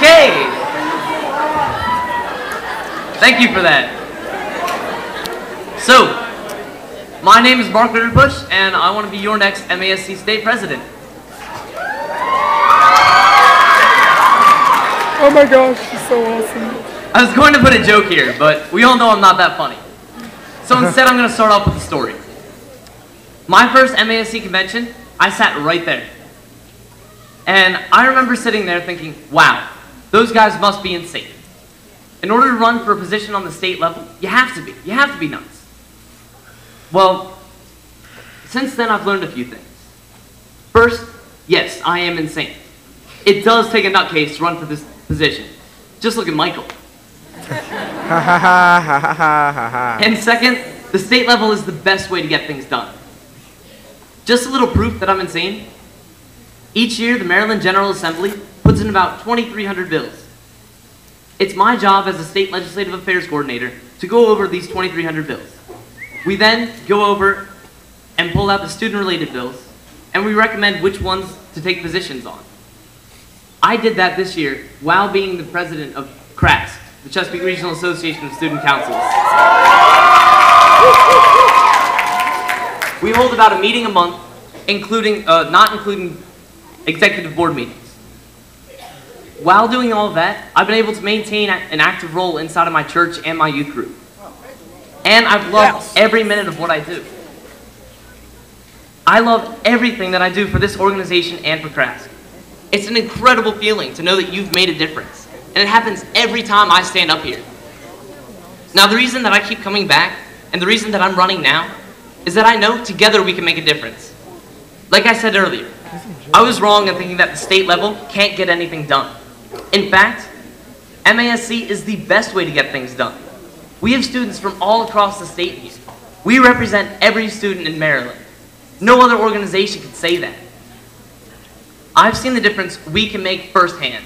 Okay. Thank you for that. So, my name is Mark Ritterpusch, and I want to be your next MASC state president. Oh my gosh, she's so awesome. I was going to put a joke here, but we all know I'm not that funny. So uh-huh. instead, I'm going to start off with a story. My first MASC convention, I sat right there. And I remember sitting there thinking, wow, those guys must be insane. In order to run for a position on the state level, you have to be. You have to be nuts. Well, since then, I've learned a few things. First, yes, I am insane. It does take a nutcase to run for this position. Just look at Michael. and second, the state level is the best way to get things done. Just a little proof that I'm insane. Each year, the Maryland General Assembly puts in about 2,300 bills. It's my job as a state legislative affairs coordinator to go over these 2,300 bills. We then go over and pull out the student-related bills, and we recommend which ones to take positions on. I did that this year while being the president of CRASC, the Chesapeake Regional Association of Student Councils. We hold about a meeting a month, including, uh, not including executive board meetings. While doing all that, I've been able to maintain an active role inside of my church and my youth group. And I've loved yes. every minute of what I do. I love everything that I do for this organization and for CRASC. It's an incredible feeling to know that you've made a difference. And it happens every time I stand up here. Now, the reason that I keep coming back and the reason that I'm running now is that I know together we can make a difference. Like I said earlier, I was wrong in thinking that the state level can't get anything done. In fact, MASC is the best way to get things done. We have students from all across the state. We represent every student in Maryland. No other organization can say that. I've seen the difference we can make firsthand.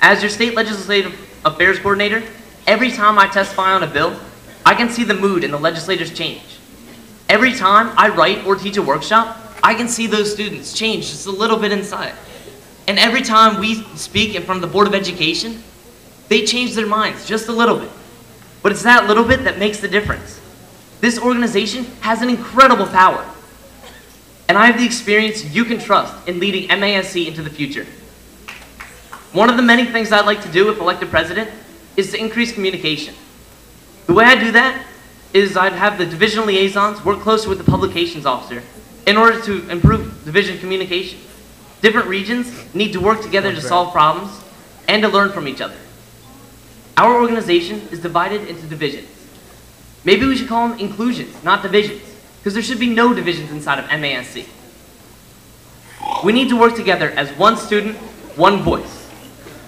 As your state legislative affairs coordinator, every time I testify on a bill, I can see the mood in the legislators change. Every time I write or teach a workshop, I can see those students change just a little bit inside. And every time we speak in front of the Board of Education, they change their minds just a little bit. But it's that little bit that makes the difference. This organization has an incredible power. And I have the experience you can trust in leading MASC into the future. One of the many things I'd like to do if elected president is to increase communication. The way I do that is I'd have the division liaisons work closer with the publications officer in order to improve division communication. Different regions need to work together to solve problems and to learn from each other. Our organization is divided into divisions. Maybe we should call them inclusions, not divisions, because there should be no divisions inside of MASC. We need to work together as one student, one voice.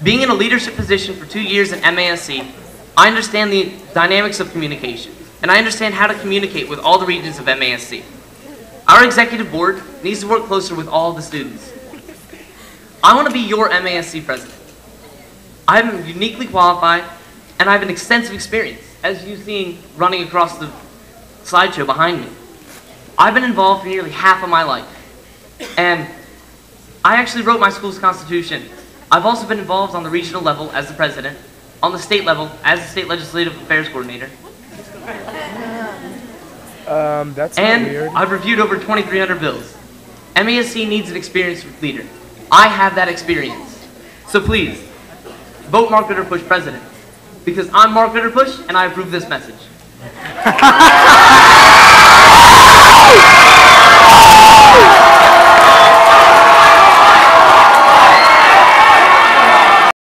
Being in a leadership position for two years at MASC, I understand the dynamics of communication, and I understand how to communicate with all the regions of MASC. Our executive board needs to work closer with all the students. I want to be your MASC president. I'm uniquely qualified and I have an extensive experience, as you've seen running across the slideshow behind me. I've been involved for nearly half of my life, and I actually wrote my school's constitution. I've also been involved on the regional level as the president, on the state level as the state legislative affairs coordinator. Um, that's and. I've reviewed over 2,300 bills. MASC needs an experienced leader. I have that experience. So please, vote Mark Ritterpusch president because I'm Mark Ritterpusch and I approve this message.